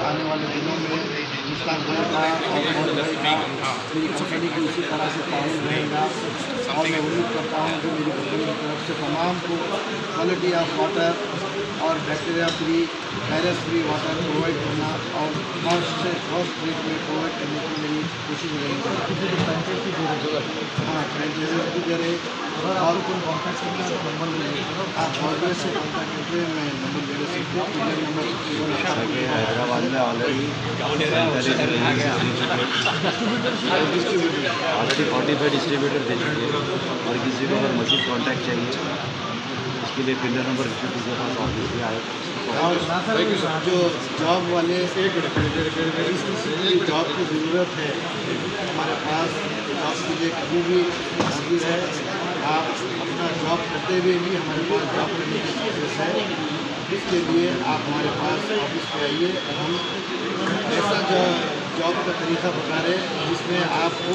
आने वाले दिनों में जिसका घर था और बहुत बड़ी था तरह से ताउन रहेगा और मैं उम्मीद करता हूँ जो मेरी तरफ़ से तमाम को क्वालिटी ऑफ़ वाटर और bacteria free virus free water provide करना और फ़र्स्ट से फ़र्स्ट रेट प्रोवाइड करने की मेरी कोशिश रहेगी और कोई नंबर ले हैदराबाद में ऑलरेडी फोर्टी फाइव डिस्ट्रीब्यूटर दे चुके और किसी को अगर मजीद कॉन्टैक्ट चाहिए उसके लिए पिलर नंबर के पास ऑफ़िस भी आए और जो जॉब वाले जॉब की ज़रूरत है हमारे पास जॉब के लिए कभी भी तस्वीर है। आप अपना जॉब करते हुए भी हमारे पास जॉब करने की कोशिश है। इसके लिए आप हमारे पास ऑफ़िस पे आइए। हम ऐसा जो जॉब का तरीका बता रहे हैं, जिसमें आपको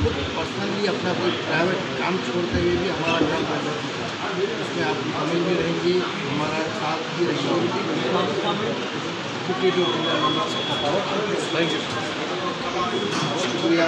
खुद पर्सनली अपना कोई प्राइवेट काम छोड़ते हुए भी हमारा जॉब कर सकते हैं। उसमें आपकी फैमिल भी रहेंगी, हमारा साथ भी रहेंगे। क्योंकि जो थैंक यू शुक्रिया।